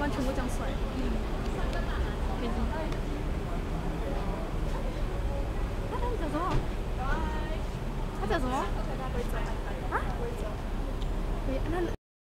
他全部讲出来。他他叫什么？他叫什么？啊？对，那。